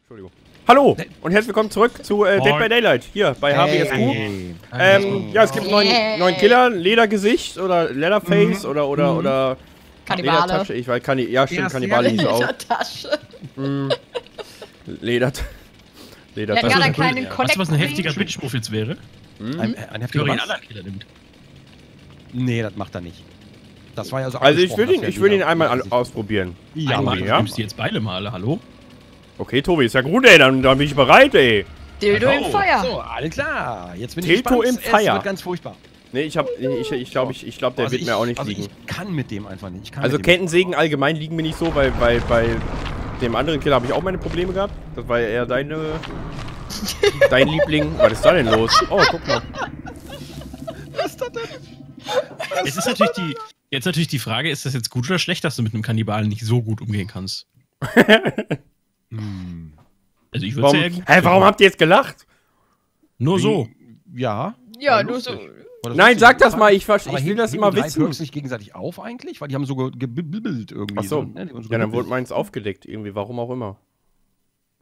Entschuldigung. Hallo und herzlich willkommen zurück zu äh, Dead by Daylight hier bei HBSQ. Hey. Ähm, ja, es gibt einen neuen, neuen Killer, Ledergesicht oder Leatherface oder oder oder Kannibale. Ledertasche. Ich weiß, Kanni ja stimmt, Ja, Kannibale hieß auch. Ledertasche. Leder Der Ledertasche. hat einen kleinen Weißt du, was ein heftiger. Bitch-Move jetzt wäre? Ein, ein heftiger Killer nimmt. Nee, das macht er nicht. Das war ja so Also ich würde ihn, ich der würde ihn einmal ausprobieren. Ja, Einmal, okay, du ja. nimmst die jetzt beide Male, hallo? Okay, Tobi, ist ja gut, ey, dann, dann bin ich bereit, ey. Dildo im. Feuer. So, alles klar. Jetzt bin ich gespannt. im Es Feier. wird ganz furchtbar. Nee, ich hab, ich, ich glaube, ich, ich glaub, der Also wird ich, mir auch nicht also liegen. Ich kann mit dem einfach nicht. Ich kann Also Kettensägen allgemein liegen mir nicht so, weil bei, bei dem anderen Killer habe ich auch meine Probleme gehabt. Das war ja eher deine, dein Liebling. Was ist da denn los? Oh, guck mal. Es ist natürlich die, jetzt natürlich die Frage, ist das jetzt gut oder schlecht, dass du mit einem Kannibalen nicht so gut umgehen kannst? Hm. Also ich würde Warum, sehr warum habt ihr jetzt gelacht? Nur so. Ja. Ja, nur so. das Nein, sag das mal, ich, ich will das immer wissen. Perks sich gegenseitig auf eigentlich? Weil die haben so ge- gebibbelt irgendwie. Ach so. ne? Ja, dann wurde meins aufgedeckt, irgendwie, warum auch immer.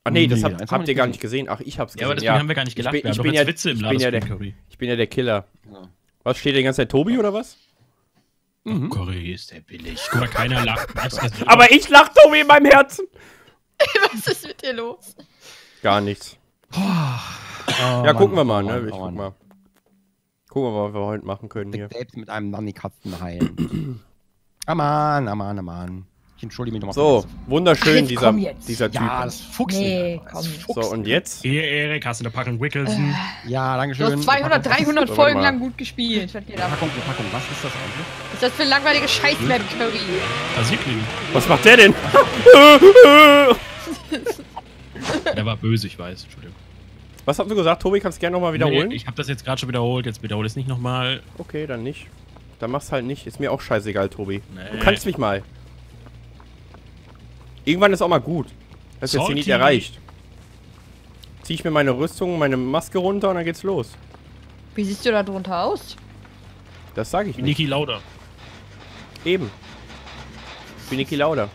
Ach nee, das habt, habt ihr gar nicht gesehen. Ach, ich hab's gesehen. Ja, aber deswegen haben wir gar nicht gelacht. Ich bin, ich bin ja, Witze im ich bin ja, der, ich bin ja der Killer. Ja. Was, steht die ganze Zeit Tobi oder was? Mhm. Curry ist der billig. Guck mal, keiner lacht. Aber ich lach Tobi in meinem Herzen. Was ist mit dir los? Gar nichts. Oh, Ja, Mann, gucken wir mal, oh ne? Mann, Ich oh guck mal. Gucken wir mal, was wir heute machen können hier. Selbst mit einem Nanny-Kasten heilen. Aman, Aman, Aman. Ich entschuldige mich nochmal. So, wunderschön, Ach, jetzt dieser, komm jetzt. dieser Typ. Ja, das Fuchs. Nee, das. So, und jetzt? Hier, Erik, hast du eine Packung Wickelson? Ja, danke Du schön. hast 200, 300 So, warte Folgen lang gut gespielt. Was geht ab? Packung, Packung. Was ist das eigentlich? Was ist das für ein langweiliger Scheiß-Map, Curry? Rasierklinge. Was macht der denn? Der war böse, ich weiß. Entschuldigung. Was hast du gesagt, Tobi? Kannst du gerne nochmal wiederholen? Nee, ich habe das jetzt gerade schon wiederholt, jetzt wiederhole ich es nicht nochmal. Okay, dann nicht. Dann mach's halt nicht. Ist mir auch scheißegal, Tobi. Nee. Du kannst mich mal. Irgendwann ist auch mal gut. Das ist jetzt hier nicht erreicht. Zieh ich mir meine Rüstung, meine Maske runter und dann geht's los. Wie siehst du da drunter aus? Das sage ich Wie nicht. Niki Lauda. Eben. Ich bin Niki Lauda.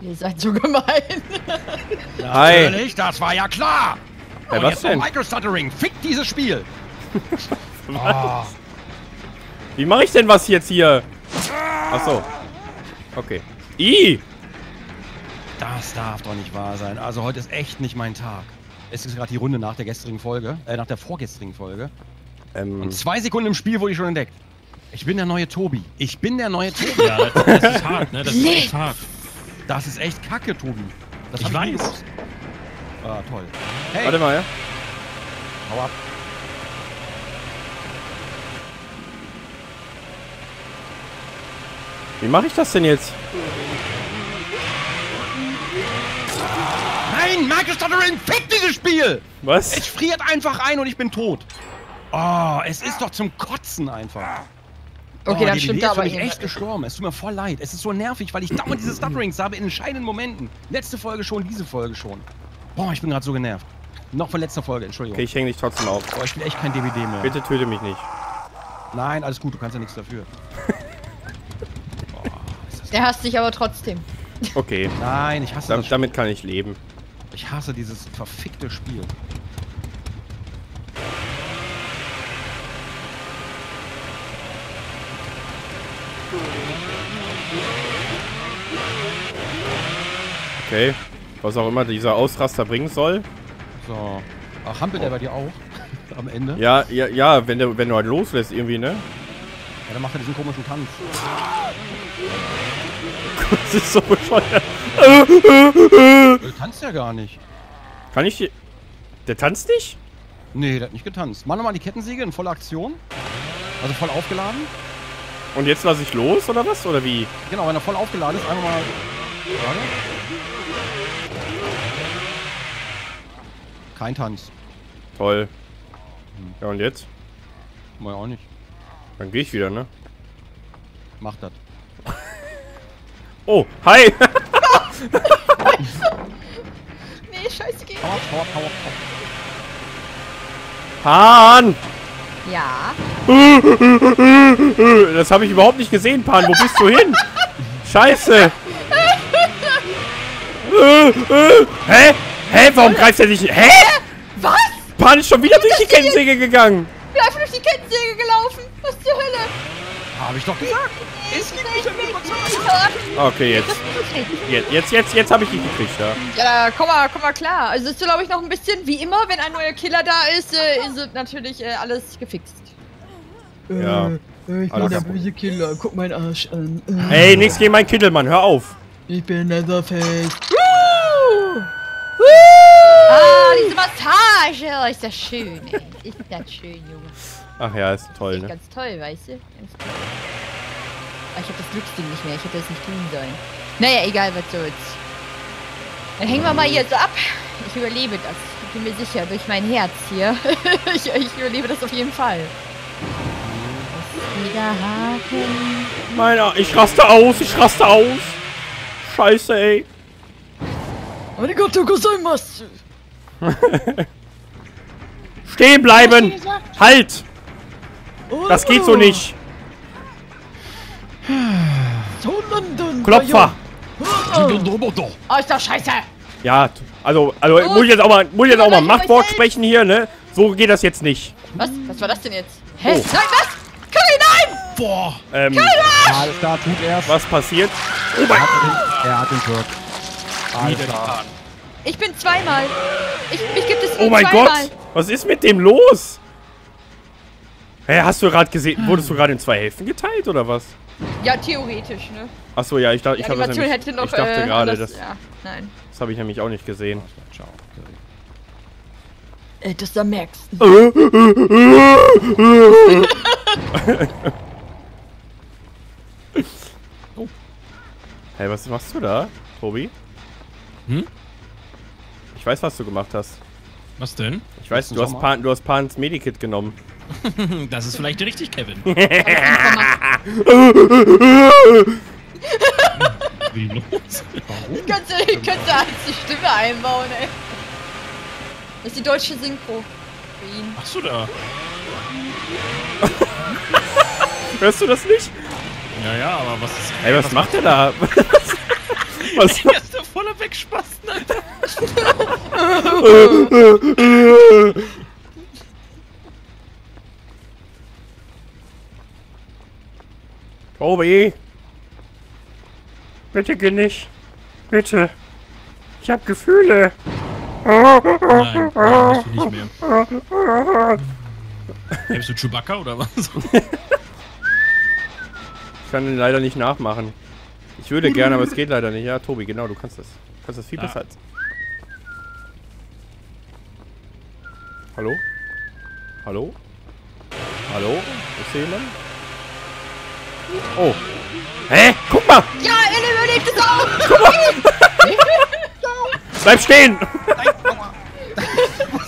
Ihr seid so gemein. Hi. Natürlich, das war ja klar. Hey, Und was jetzt denn? Microstuttering. Fick dieses Spiel. Ah, Wie mache ich denn was jetzt hier? Ach so. Okay. I. das darf doch nicht wahr sein. Also heute ist echt nicht mein Tag. Es ist gerade die Runde nach der gestrigen Folge, äh, nach der vorgestrigen Folge. Ähm, Und zwei Sekunden im Spiel wurde ich schon entdeckt. Ich bin der neue Tobi. Ich bin der neue Tobi. Ja, das, das ist hart, ne? Das ist echt hart. Das ist echt kacke, Tobi. Das Ich weiß. gewusst. Ah, toll. Hey, warte mal, ja. hau ab. Wie mache ich das denn jetzt? Nein, Microstuttering, fick dieses Spiel! Es Was? friert einfach ein und ich bin tot. Oh, es ist doch zum Kotzen einfach. Okay, oh, dann stimmt da aber mich echt gestorben. Es tut mir voll leid. Es ist so nervig, weil ich dauernd diese Stutterings habe in entscheidenden Momenten. Letzte Folge schon, diese Folge schon. Boah, ich bin gerade so genervt. Noch von letzter Folge, Entschuldigung. Okay, ich hänge dich trotzdem auf. Boah, ich spiele echt kein DVD mehr. Bitte töte mich nicht. Nein, alles gut, du kannst ja nichts dafür. Der hasst dich aber trotzdem. Okay. Nein, ich hasse Da, das Spiel. damit kann ich leben. Ich hasse dieses verfickte Spiel. Okay. Was auch immer dieser Ausraster bringen soll. So. Ach, hampelt er bei dir auch? Am Ende? Ja, ja, ja, wenn du, wenn du halt loslässt irgendwie, ne? Ja, dann macht er diesen komischen Tanz. Das ist so bescheuert. Der tanzt ja gar nicht. Kann ich hier... Der tanzt nicht? Nee, der hat nicht getanzt. Mach nochmal die Kettensäge in voller Aktion. Also voll aufgeladen. Und jetzt lasse ich los, oder was? Oder wie? Genau, wenn er voll aufgeladen ist, einfach mal. Warte. Kein Tanz. Toll. Ja, und jetzt? Mal auch nicht. Dann gehe ich wieder, ne? Macht das. Oh, hi! Nee, scheiße, ab, hau ab, hau ab. Pan! Ja. Das habe ich überhaupt nicht gesehen, Pan. Wo bist du hin? Scheiße! Hä? Hä? Warum greift er dich? Hä? Was? Pan ist schon wieder durch die Kettensäge gegangen. Ich bin einfach durch die Kettensäge gelaufen. Was zur Hölle? Habe ich doch gesagt. Es gibt nicht Okay, jetzt. Jetzt, jetzt, jetzt, jetzt habe ich dich gekriegt, ja. Ja, komm mal, komm mal klar. Also ist glaube ich noch ein bisschen wie immer, wenn ein neuer Killer da ist, äh, ist natürlich äh, alles gefixt. Ja. Äh, ich bin der böse Killer. Guck meinen Arsch an. Äh, Ey, nix gegen meinen Kittelmann, hör auf. Ich bin Leatherface. Diese Massage. Oh, ist das schön, ey. Ist das schön, Junge. Ach ja, ist toll, Echt ne? ganz toll, weißt du? Ganz toll. Ah, ich hab das Glücksding nicht mehr. Ich hätte das nicht tun sollen. Naja, egal, was soll's. Dann hängen wir mal hier so ab. Ich überlebe das. Ich bin mir sicher, durch mein Herz hier. ich, ich überlebe das auf jeden Fall. Ist. Meiner, ich raste aus, ich raste aus. Scheiße, ey. Arigato gozaimasu. Stehen bleiben. Halt. Das geht so nicht. So London. Klopfer. Oh, ist das scheiße! Ja, also, also muss ich jetzt auch mal, muss ich jetzt auch mal Machtwort sprechen hier, ne? So geht das jetzt nicht. Was? Was war das denn jetzt? Hä? Oh. Nein, was? Curry, nein! Boah. Ähm, erst. was passiert? Er hat den, er hat den Kirk. Wieder. Ich bin zweimal. Ich, mich gibt es Oh mein zweimal. Gott, was ist mit dem los? Hä, hast du gerade gesehen, wurdest du gerade in zwei Hälften geteilt oder was? Ja, theoretisch, ne? Achso, ja, ich, dachte, ich, das nämlich, hätte noch. ich dachte äh, gerade, das, Ja, nein. das habe ich nämlich auch nicht gesehen. Ciao. Ey, das da merkst. Hey, was machst du da, Tobi? Hm? Ich weiß, was du gemacht hast. Was denn? Ich weiß, du hast. Pan, du hast Pans Medikit genommen. Das ist vielleicht richtig, Kevin. Wie los? Ich könnte, ich könnte als die Stimme einbauen, ey. Das ist die deutsche Synchro. Für ihn. Machst du da? Hörst du das nicht? Ja, ja, aber was ist. Ey, was macht der da? Was? Der ist der voller Wegspasten, Alter. Tobi! Bitte geh nicht. Bitte. Ich hab Gefühle. Nein, nein, hast du nicht mehr. Hey, bist du Chewbacca oder was? Ich kann den leider nicht nachmachen. Ich würde gerne, aber es geht leider nicht. Ja, Tobi, genau, du kannst das. Du kannst das viel Ja. besser als. Hallo? Hallo? Hallo? Ist hier jemand? Oh. Hä? Guck mal! Ja, er überlebt es auch! Bleib stehen!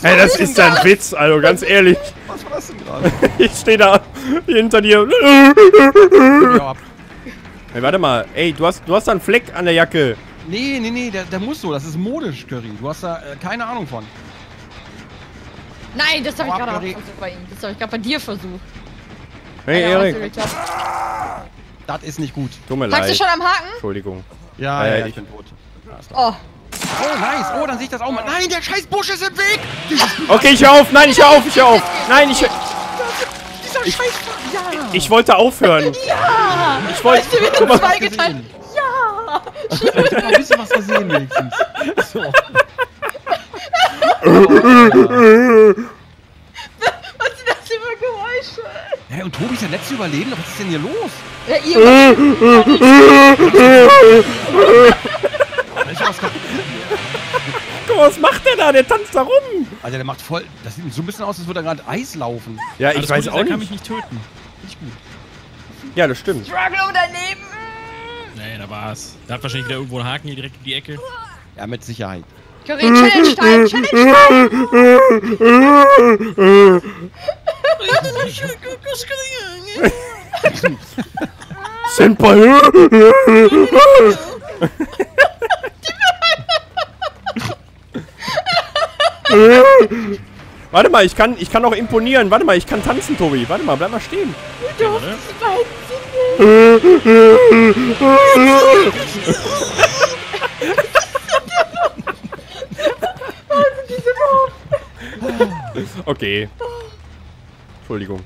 Hey, das ist ein Witz, also ganz ehrlich. Was war das denn gerade? Ich stehe da hinter dir. Hey, warte mal. Ey, du hast, du hast da einen Fleck an der Jacke. nee, nee, nee, der, der muss so. Das ist modisch, Curry. Du hast da äh, keine Ahnung von. Nein, das habe ich gerade versucht bei ihm. Das habe ich gerade bei dir versucht. Hey, Ja, Erik. du. Das ist nicht gut. Tut mir Packst du leid. schon am Haken? Entschuldigung. Ja, Äh, ja, ich- ich bin tot. Oh. Oh, nice. Oh, dann sehe ich das auch mal. Nein, der scheiß Busch ist im Weg. Okay, ich hör auf. Nein, ich hör auf. Ich hör auf. Nein, ich, dieser scheiß... Ich wollte aufhören. Ja! Ich wollte. Weißt du, wir sind zwei geteilt. Ja! Ich hab ein bisschen was gesehen wenigstens. So. Was sind das für Geräusche? Hä, und Tobi ist der letzte Überlebende? Was ist denn hier los? Ja, ihr. Guck mal, was macht der da? Der tanzt da rum. Alter, der macht voll... Das sieht so ein bisschen aus, als würde er gerade Eis laufen. Ja, ich Alles weiß Gute, auch der kann mich nicht. nicht töten. Gut. Ja, das stimmt. Struggle daneben. Nee, da war's. Da hat wahrscheinlich wieder irgendwo einen Haken hier direkt in die Ecke. Ja, mit Sicherheit. Curry, Challenge Time, Challenge Time. Senpai. Warte mal, ich kann, ich kann auch imponieren. Warte mal, ich kann tanzen, Tobi. Warte mal, bleib mal stehen. Du darfst nicht Okay. Entschuldigung.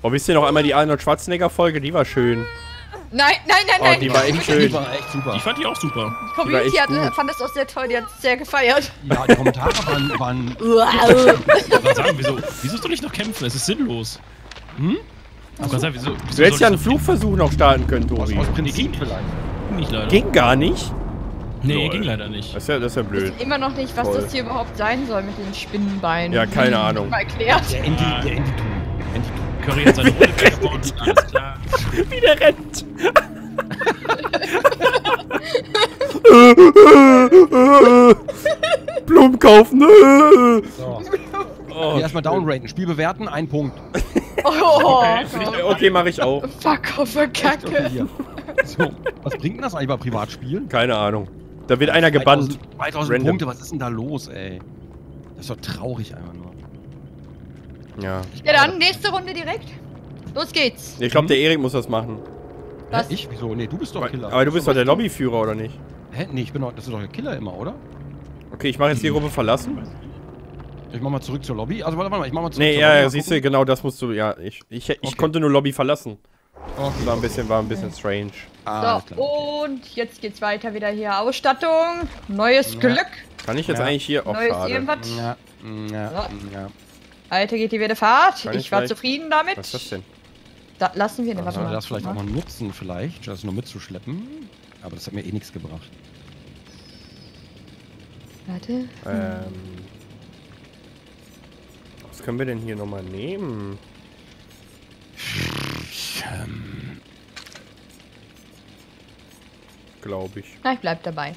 Oh, wisst ihr noch einmal die Arnold Schwarzenegger-Folge? Die war schön. Nein, nein, nein, Oh, nein. die war echt Die schön. war echt super. Die fand ich auch super. Die Community hat, fand das auch sehr toll, die hat es sehr gefeiert. Ja, die Kommentare waren, waren Ich sagen, wieso, wieso soll ich noch kämpfen? Es ist sinnlos. Hm? Ich kann sagen, wieso, wieso Du hättest ja einen Flugversuch noch starten können, Tobi. aus Prinzip vielleicht. ich nicht leider. Ging gar nicht. nee, Lol. ging leider nicht. Das ist ja, das ist ja blöd. Immer noch nicht, was Toll. das hier überhaupt sein soll mit den Spinnenbeinen. Ja, keine Ahnung. Mal erklärt. Der Andy, der Toon. Curry hat seine Runde weggebaut, alles klar. Wie der rennt. Blumen kaufen. So. Oh, erstmal downraten. Spiel bewerten, ein Punkt. Oh, Okay, mache ich auch. fuck auf der Kacke. So, was bringt denn das eigentlich bei Privatspielen? Keine Ahnung. Da wird einer gebannt. 2000, 2000 Random. Punkte, was ist denn da los, ey? Das ist doch traurig einfach nur. Ja. Ja dann, nächste Runde direkt. Los geht's. Ich glaube, der Erik muss das machen. Was? Hä, ich? Wieso? Nee, du bist doch Killer. Aber du bist doch der Lobbyführer, oder nicht? Hä? Nee, ich bin doch, das ist doch der Killer immer, oder? Okay, ich mache jetzt die Gruppe verlassen. Ich mach mal zurück zur Lobby. Also warte, warte mal, ich mach mal zurück Nee, zur ja, Lobby. ja, mal siehst du, genau das musst du, ja, ich, ich, ich Okay. konnte nur Lobby verlassen. Okay. War ein bisschen, war ein bisschen strange. Ah, So, klar. und jetzt geht's weiter wieder hier. Ausstattung, neues Ja. Glück. Kann ich jetzt Ja. eigentlich hier, oh, neues schade. irgendwas. Ja, ja, ja. Weiter geht die wilde Fahrt. Kann Ich, ich war zufrieden damit. Was ist das denn? Da lassen wir den. Warte mal. das vielleicht auch mal nutzen, vielleicht, statt das nur mitzuschleppen. Aber das hat mir eh nichts gebracht. Warte. Ähm, was können wir denn hier nochmal nehmen? Ähm, Glaube ich. Na, ich bleib dabei.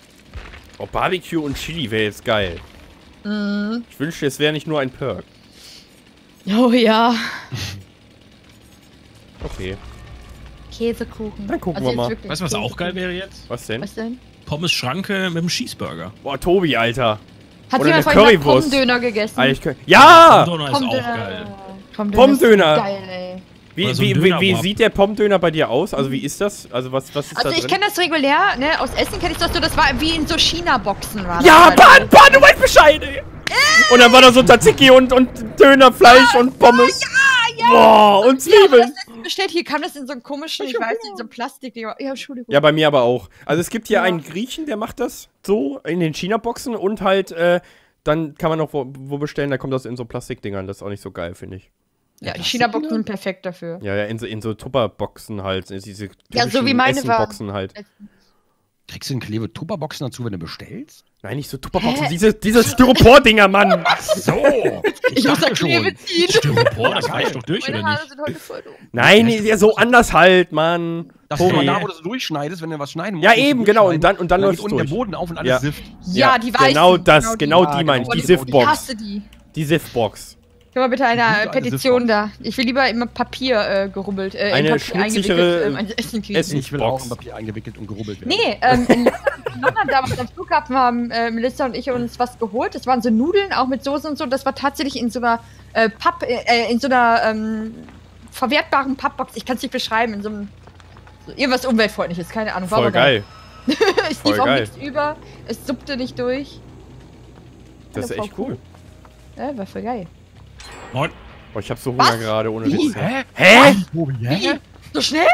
Oh, Barbecue und Chili wäre jetzt geil. Mhm. Ich wünschte, es wäre nicht nur ein Perk. Oh ja. Okay. Käsekuchen. Dann gucken Also wir mal. Weißt du, was auch geil wäre jetzt? Was denn? Was denn? Pommes Schranke mit dem Cheeseburger. Boah, Tobi, Alter. Hat Oder jemand vorhin. Pommdöner gegessen? Alter, ich kann, ja! Pommes ist auch geil. Pommdöner. Pommdöner. ist Geil, ey. Wie, so wie, wie, wie sieht der Pommdöner bei dir aus? Also wie ist das? Also was, was ist Also da ich kenne das regulär, ne? Aus Essen kenne ich das so, das war wie in so China-Boxen war Ja. Bahn, Bahn, du weißt Bescheid, ey. Und dann war da so Tzatziki und, und Dönerfleisch und Pommes. Ja, ja. Boah, und Ja, Zwiebeln. letzte bestellt, hier kam das in so einem komischen, ich weiß nicht, so einem Plastik. Ja, Entschuldigung. Ja, bei mir aber auch. Also es gibt hier Ja. einen Griechen, der macht das so in den China-Boxen und halt, äh, dann kann man noch wo, wo bestellen, da kommt das in so Plastikdingern. Das ist auch nicht so geil, finde ich. Ja, die China-Boxen sind perfekt dafür. Ja, ja, in so, in so Tupperboxen halt. Diese Ja, so wie meine war. Essenboxen halt. Kriegst du in Kleve Tupperboxen dazu, wenn du bestellst? Nein, nicht so Tupperboxen, Hä? diese, diese Styropor-Dinger, Mann. So! Ich, muss da. Klebe ziehen. Styropor, das reicht doch durch, Meine oder Haare nicht? sind heute voll dumm. Nein, ja, so anders halt, Mann. Das ist immer da, wo du es durchschneidest, wenn du was schneiden musst. Ja, eben, genau, und dann- und dann geht läuft's unten der durch. Boden auf und alles Ja. Sift. Ja, die weißen. Genau das, genau die. die meine ich. Ja, Die genau die. Ich hasse die. Die Sif-Box. Können wir bitte eine Petition da? Ich will lieber immer Papier äh, gerubbelt, äh, in Eine Papier eingewickelt, äh, mein Essen kriegen. Essen- Ich will auch in Papier eingewickelt und gerubbelt werden. Nee, ähm, in London, in damals am Flughafen haben äh, Melissa und ich uns was geholt. Das waren so Nudeln, auch mit Soße und so. Das war tatsächlich in so einer äh, Papp, äh, in so einer ähm, verwertbaren Pappbox. Ich kann es nicht beschreiben, in so einem so irgendwas umweltfreundliches, keine Ahnung. war Voll aber geil. es Voll lief auch geil. nichts über, es suppte nicht durch. Das ist echt Frau cool. Ja, war voll geil. Moin. Oh, ich hab so Was? Hunger gerade, ohne Wie? Witz. Hä? Hä? Tobi, hä? So schnell?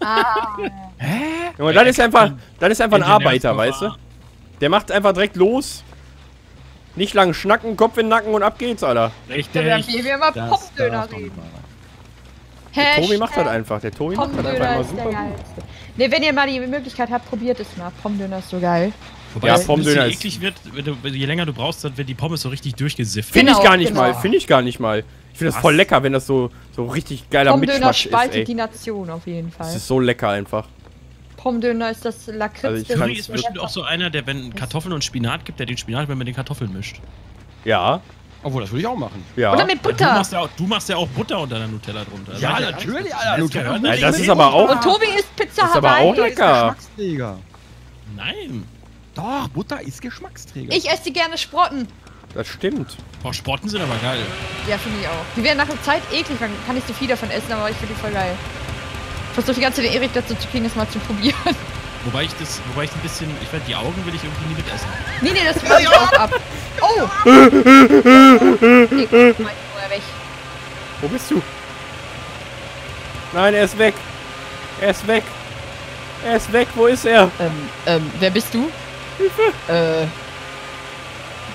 Ah, Hä? Junge, dann ist einfach, dann ist einfach ein. Arbeiter, weißt du? Der macht einfach direkt los. Nicht lang schnacken, Kopf in den Nacken und ab geht's, Alter. Richtig. da werden wir darf doch reden. Der Tobi macht das einfach. Der Tobi macht das einfach Pommdöner immer ist der super gut. geilste. Ne, wenn ihr mal die Möglichkeit habt, probiert es mal. Pommdöner ist so geil. Wobei Ja, es ein bisschen eklig wird, wenn du, je länger du brauchst, dann wird die Pommes so richtig durchgesifft. Finde ich Genau, gar nicht genau. mal, finde ich gar nicht mal. Ich finde das voll lecker, wenn das so, so richtig geiler Mitschmatsch ist, spaltet die Nation auf jeden Fall. Das ist so lecker einfach. Pommdöner ist das Lakritz. Also ich Curry ist bestimmt auch so einer, der, wenn Kartoffeln und Spinat gibt, der den Spinat mit den Kartoffeln mischt. Ja, Obwohl, das würde ich auch machen. ja. Oder mit Weil Du Butter. machst, ja auch, du machst ja auch Butter unter deiner Nutella drunter. Ja, ich natürlich. Alter, Das Nutella. das ist aber auch. Und Tobi isst Pizza Das ist aber Hawaii. auch lecker. Nein. Doch, Butter ist Geschmacksträger. Ich esse gerne Sprotten. Das stimmt. Boah, Sporten sind aber geil. Ja, finde ich auch. Die werden nach einer Zeit eklig, man kann nicht so viel davon essen, aber ich finde die voll geil. Ich versuche die ganze Zeit den Erik dazu zu kriegen, das mal zu probieren. Wobei ich das, wobei ich ein bisschen, ich werde die Augen will ich irgendwie nie mitessen. Nee, nee, das ich auch ab. Oh! Weg. Wo bist du? Nein, er ist weg. Er ist weg. Er ist weg. Wo ist er? Ähm, ähm, wer bist du? Hilfe. Äh.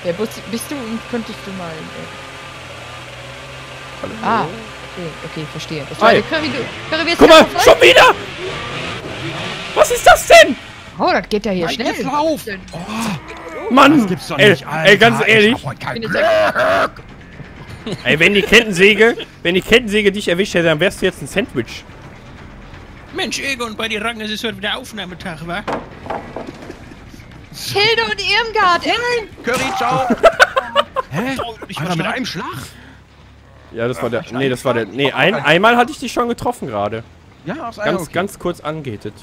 Wer bist, bist du und könntest du mal. Äh, ah, okay, okay, verstehe. Das war Hi. Curry, Curry Guck mal, schon wieder! Was ist das denn? Oh, das geht ja hier Nein, schnell. lauf! Mann! Das gibt's doch ey, nicht, Alter. ey, ganz Ich ehrlich, ey, wenn die Kettensäge, wenn die Kettensäge dich erwischt hätte, dann wärst du jetzt ein Sandwich. Mensch, Egon, bei dir Rang, es ist heute wieder Aufnahmetag, wa? Hilde und Irmgard. Curry, ciao! Hä? Ich Alter, mit einem Schlag? Ja, das war der. Nee, das war der. Nee, ein, einmal hatte ich dich schon getroffen gerade. Ja, aufs Ganz, okay. ganz kurz angehetet.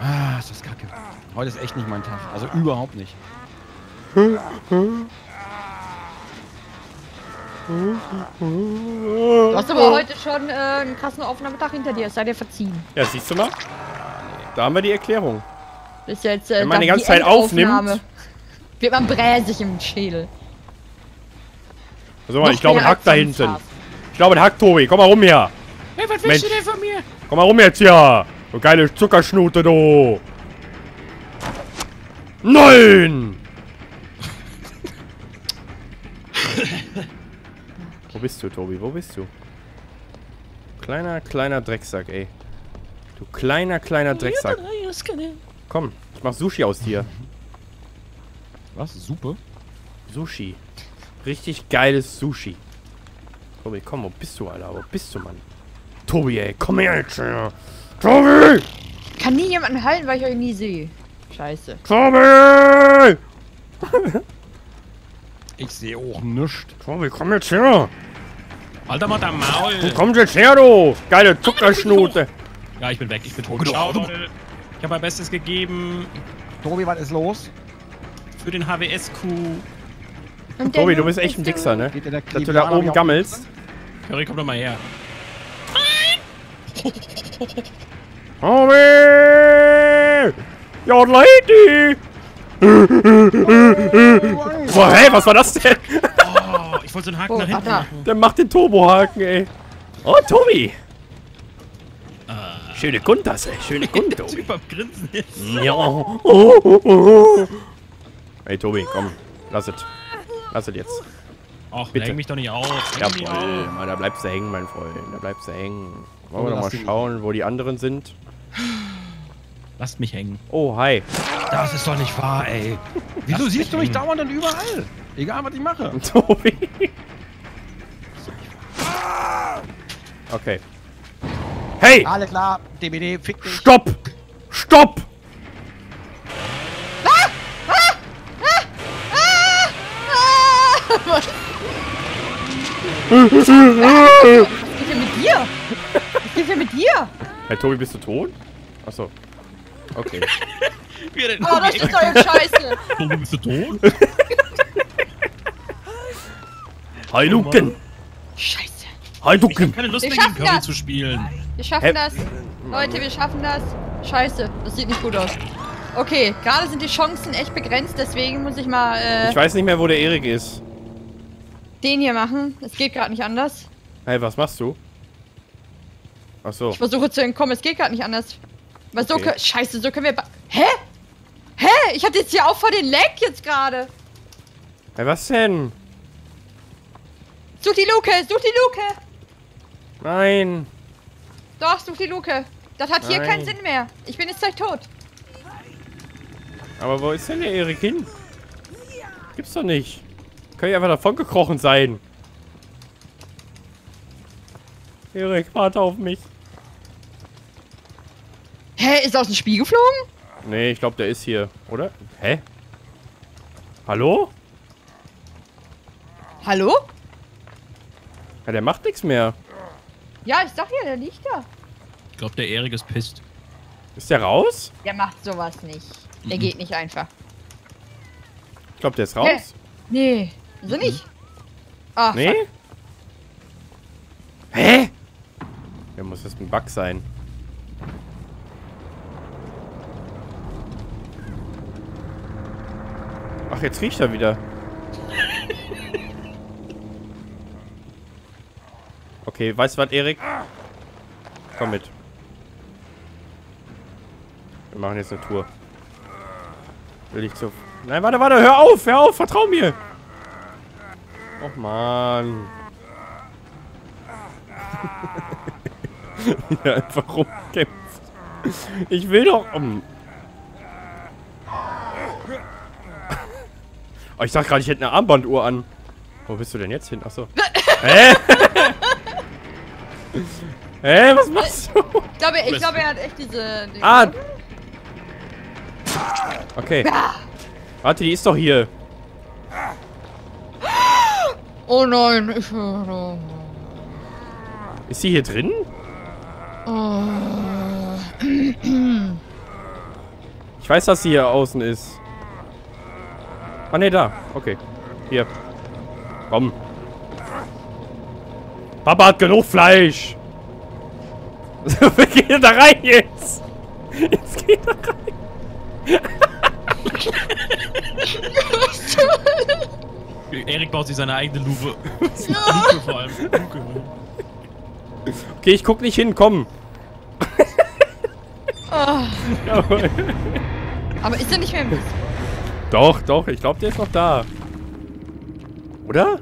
Ah, ist das kacke. Heute ist echt nicht mein Tag. Also überhaupt nicht. Du hast aber heute schon äh, einen krassen Aufnahmetag hinter dir. Es sei dir verziehen. Ja, siehst du mal? Da haben wir die Erklärung. Das ist jetzt, äh, Wenn man die ganze Zeit Endaufnahme. aufnimmt. Wird man bräsig im Schädel. So, mal, ich Noch glaube, ein Hack da hinten. Ich glaube, ein Hack, Tobi. Komm mal rum hier. Hey, was willst du denn von mir? Komm mal rum jetzt hier. Du geile Zuckerschnute, du. Nein! Wo bist du, Tobi? Wo bist du? Kleiner, kleiner Drecksack, ey. Du kleiner, kleiner Drecksack. Komm, ich mach Sushi aus dir. Was? Suppe? Sushi. Richtig geiles Sushi. Tobi, komm, wo bist du, Alter? Wo bist du, Mann? Tobi, ey, komm her jetzt. hier. Tobi! Kann nie jemanden halten, weil ich euch nie sehe. Scheiße. Tobi! Ich sehe auch nichts. Tobi, komm jetzt her. Alter, mach da Maul. Komm jetzt her, du. Geile Zuckerschnute. Ja, ich bin weg, ich bin tot. Ciao, Leute. Ich habe mein Bestes gegeben Tobi, was ist los? für den HWSQ. Und Tobi, du bist echt ein Dickser, ne? Dass du da oben gammelst. Curry, komm doch mal her. Tobi! Ja, Lady! Boah, hey, was war das denn? Oh, ich wollte so einen Haken Oh, nach ach hinten machen. Der macht den Turbohaken, ey. Oh, Tobi. Schöne Gundas, ey. Schöne Gund, Tobi. Typ am Grinsen ist. Ja. Oh, oh, oh. Hey, Tobi, komm. Lass es. Lass es jetzt. Ach, Bitte. häng mich doch nicht auf. Häng Jawohl, auf. Mann, da bleibst du hängen, mein Freund. Da bleibst du hängen. Wollen Oh, wir doch lass mal schauen, wo die anderen sind? Lasst mich hängen. Oh, hi. Das ist doch nicht wahr, ey. Wieso Lass siehst du mich mich hängen. dauernd und überall? Egal, was ich mache. Tobi. Okay. Hey! Alle klar, DBD, fick dich. Stopp! Stopp! Was geht denn mit dir? Was geht denn mit dir? Hey, Tobi, bist du tot? Achso. Okay. Oh, das ist doch jetzt scheiße. Tobi, bist du tot? Hi, Luken! Scheiße. Hi, Ich Luken! hab keine Lust mehr gegen das. zu spielen. Wir schaffen Hä? das. Leute, wir schaffen das. Scheiße, das sieht nicht gut aus. Okay, gerade sind die Chancen echt begrenzt, deswegen muss ich mal äh, Ich weiß nicht mehr, wo der Erik ist. den hier machen. Es geht gerade nicht anders. Hey, was machst du? Achso. Ich versuche zu entkommen, es geht gerade nicht anders. Weil so Okay. Scheiße, so können wir. Hä? Hä? Ich hatte jetzt hier auch vor den Leck jetzt gerade. Hey, was denn? Such die Luke, such die Luke. Nein. Doch, such die Luke. Das hat hier keinen. Sinn mehr. Ich bin jetzt gleich tot. Aber wo ist denn der Erik hin? Gibt's doch nicht. Kann ja einfach davon gekrochen sein. Erik, warte auf mich. Hä, ist er aus dem Spiel geflogen? Nee, ich glaube, der ist hier, oder? Hä? Hallo? Hallo? Ja, der macht nichts mehr. Ja, ich sag ja, der liegt da. Ich glaube, der Erik ist pisst. Ist der raus? Der macht sowas nicht. Der mhm. geht nicht einfach. Ich glaube, der ist raus. Nee, Nee, so mhm. nicht. Ach, nee? Hä? Der muss das ein Bug sein. Ach, jetzt riecht er wieder. Okay, weißt du was, Erik? Komm mit. Wir machen jetzt eine Tour. Will ich so... Nein, warte, warte, hör auf, hör auf, vertrau mir. Och, Mann. Wie er einfach rumkämpft. Ich will doch... Um. Oh, ich dachte gerade, ich hätte eine Armbanduhr an. Wo bist du denn jetzt hin? Achso. Hä? Hä, was machst du? Ich glaube, ich glaube, er hat echt diese... die- Ah! Okay. Warte, die ist doch hier. Oh nein, ich höre... Ist sie hier drin? Oh. Ich weiß, dass sie hier außen ist. Ah, ne, da. Okay. Hier. Komm. Papa hat genug Fleisch. Wir gehen da rein jetzt. Jetzt geht da rein. Erik baut sich seine eigene Lupe. Luke vor allem. Luke. Okay, ich guck nicht hin, komm. Ah. Aber ist er nicht mehr im Biss? doch, doch, ich glaube, der ist noch da. Oder?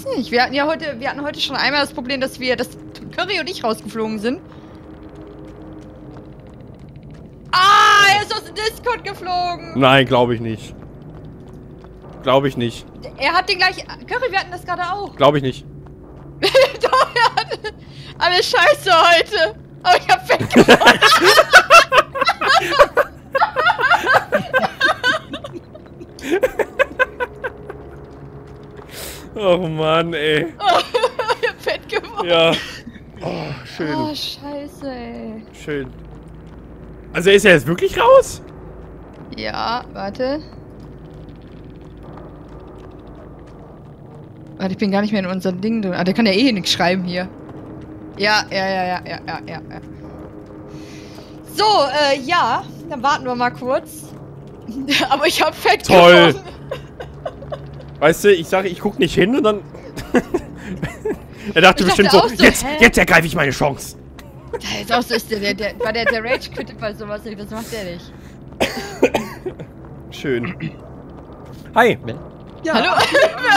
Weiß nicht. Wir hatten ja heute, wir hatten heute schon einmal das Problem, dass wir, dass Curry und ich rausgeflogen sind. Ah, er ist aus dem Discord geflogen. Nein, glaube ich nicht. Glaube ich nicht. Er hat den gleich. Curry, wir hatten das gerade auch. Glaube ich nicht. Doch, er hatte alle Scheiße heute. Aber ich hab fett geworden. Oh Mann, ey. ich hab fett geworden. Ja. Oh, schön. Oh, scheiße, ey. Schön. Also ist er jetzt wirklich raus? Ja, warte. Warte, ich bin gar nicht mehr in unserem Ding drin. Ah, der kann ja eh nichts schreiben hier. Ja, ja, ja, ja, ja, ja, ja, ja. So, äh, ja. Dann warten wir mal kurz. Aber ich hab fett Toll. geworden. Weißt du, ich sage, ich guck nicht hin und dann... er dachte Ich bestimmt dachte so, so, jetzt, hä? jetzt ergreife ich meine Chance. Der ist auch so, ist der, der, der, war der, der Rage quittet bei sowas nicht. Was macht der nicht? Schön. Hi. Hallo?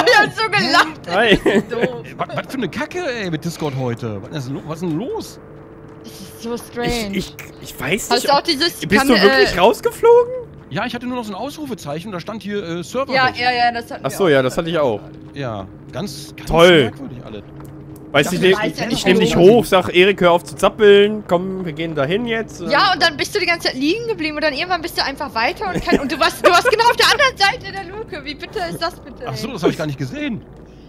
wir haben so gelacht. Hi. Was, was für eine Kacke, ey, mit Discord heute. Was ist, lo- was ist denn los? Das ist so Ich, strange. ich, ich weiß Hast nicht, du auch dieses... bist kann, du wirklich äh, rausgeflogen? Ja, ich hatte nur noch so ein Ausrufezeichen, da stand hier äh, Server. Ja, ja, ja, das hatten wir Achso, auch. ja, das hatte ich auch. Ja, ganz, ganz Toll. merkwürdig alle. Weißt du, ich, Das nehm- ich, ich nicht, nehme dich hoch, sag Erik, hör auf zu zappeln. Komm, wir gehen dahin jetzt. Ja, und dann bist du die ganze Zeit liegen geblieben und dann irgendwann bist du einfach weiter und kein, und du warst, du warst genau auf der anderen Seite der Luke. Wie bitte ist das bitte? Ach so, ey? das habe ich gar nicht gesehen.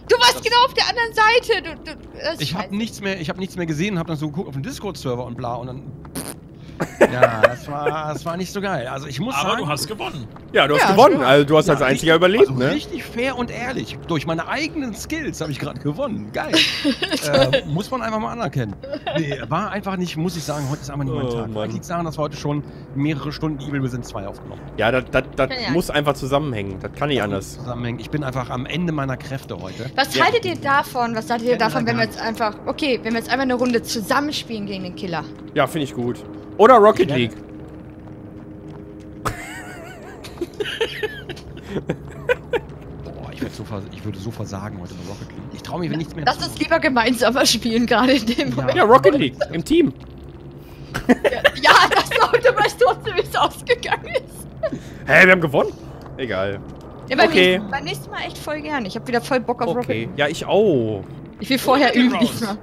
Du warst genau auf der anderen Seite. Du, du, das Ich habe nichts mehr, ich habe nichts mehr gesehen, habe dann so geguckt auf den Discord-Server und bla und dann. Ja, das war, das war nicht so geil. Also ich muss Aber sagen, du hast gewonnen. Ja, du hast Ja, gewonnen. so. Also du hast ja, als einziger richtig, überlebt, also ne? Richtig fair und ehrlich. Durch meine eigenen Skills habe ich gerade gewonnen. Geil. äh, muss man einfach mal anerkennen. Nee, war einfach nicht, muss ich sagen, heute ist einfach nicht mein Oh, Tag. Mann. Vielleicht liegt daran, dass wir heute schon mehrere Stunden Evil Within 2 aufgenommen haben. Ja, das, das, das Ja, muss einfach zusammenhängen. Das kann nicht anders. Zusammenhängen. Ich bin einfach am Ende meiner Kräfte heute. Was Ja. haltet ihr davon? Was haltet ihr Ja, davon, wenn wir jetzt einfach. Okay, wenn wir jetzt einfach eine Runde zusammenspielen gegen den Killer? Ja, finde ich gut. Oder Rocket Ja. League. Boah, ich, so vers- ich würde so versagen heute bei Rocket League. Ich traue mich nichts mehr Lass uns lieber gemeinsamer spielen, gerade in dem Ja. Moment. Ja, Rocket League. Im Team. Ja, das auch, du weißt trotzdem, wie es ausgegangen ist. Hä, wir haben gewonnen? Egal. Ja, beim, Okay. nächsten, beim nächsten Mal echt voll gern. Ich habe wieder voll Bock auf Okay. Rocket. Ja, ich auch. Ich will vorher üben diesmal.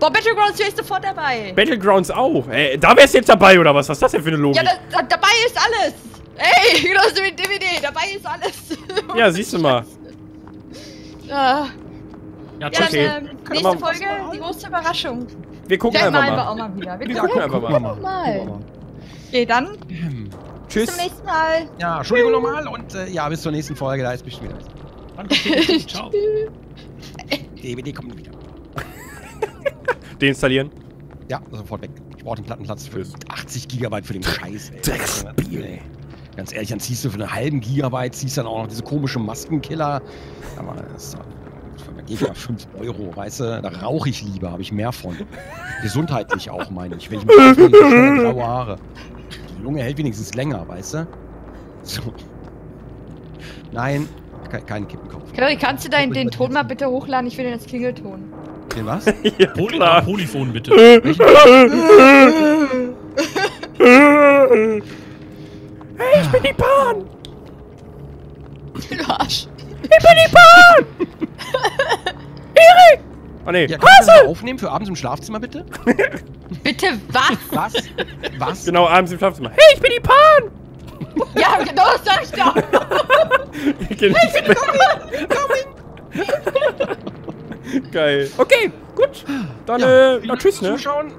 Boah, Battlegrounds wäre ich sofort dabei. Battlegrounds auch. Äh, da wärst du jetzt dabei, oder was? Was ist das denn für eine Logik? Ja, da, da, dabei ist alles. Ey, genauso wie DVD, dabei ist alles. Ja, siehst du mal. Ah. Ja, Ja. Okay. dann ähm, nächste Folge, die große Überraschung. Wir gucken einfach wir mal. auch mal wieder. Wir Wir gucken gucken einfach mal. Okay, dann Ähm, Tschüss. bis zum nächsten Mal. Ja, Entschuldigung nochmal und äh, ja, bis zur nächsten Folge. Da ist bestimmt wieder was. Dann kommt Ciao. DVD kommt wieder. Deinstallieren. Ja, sofort weg. Ich brauche den Plattenplatz für Tschüss. 80 Gigabyte für den Scheiß, ey. Ja, Ganz ehrlich, dann ziehst du für einen halben Gigabyte, ziehst dann auch noch diese komische Maskenkiller. Aber das ist doch- da gebe ich ja 5 Euro, weißt du? Da rauche ich lieber, habe ich mehr von. Gesundheitlich auch, meine ich. Wenn ich mir graue Haare. Die Lunge hält wenigstens länger, weißt du? So. Nein, ke keinen Kippenkopf. Curry, kannst du deinen, den Ton mal bitte hochladen? Ich will den als Klingelton. Den was? Poly klar. Polyphon bitte. Hey, ich bin die Bahn! Du Arsch. Oh nee. Ja, kannst du aufnehmen für abends im Schlafzimmer, bitte? Bitte was? Was? Was? Genau, abends im Schlafzimmer. Hey, ich bin die Bahn! Ja, genau das sag ich doch. Geil. Okay, gut. Dann, Ja, äh, na, tschüss, fürs ne? Zuschauen.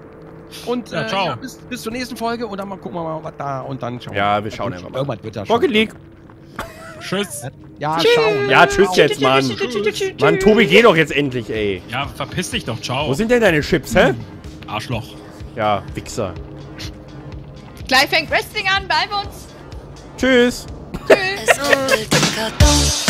Und Ja, äh, ciao. ja, bis, bis zur nächsten Folge und dann mal gucken wir mal, was da und dann schauen Ja, wir schauen einfach mal. Irgendwann wird da schon. Rocket League. Tschüss. Ja, schauen. Ja, tschüss jetzt, Mann. Mann, Tobi, geh doch jetzt endlich, ey. Ja, verpiss dich doch. Wo Ciao. sind denn deine Chips, hä? Arschloch. Ja, Wichser. Gleich fängt Wrestling an, bleiben wir uns. Tschüss. Tschüss.